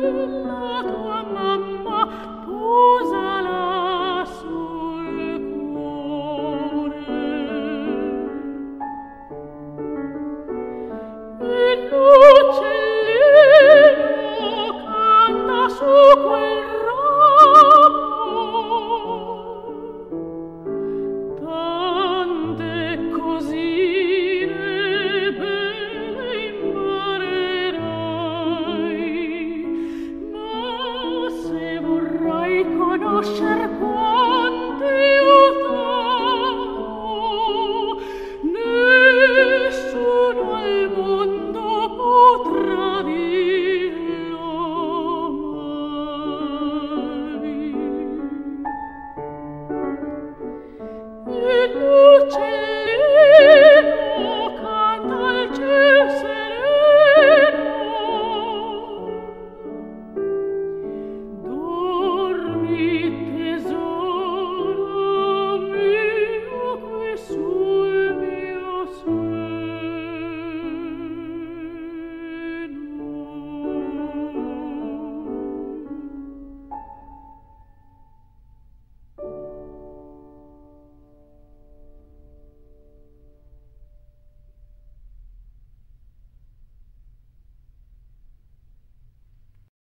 la my mano Mahsyar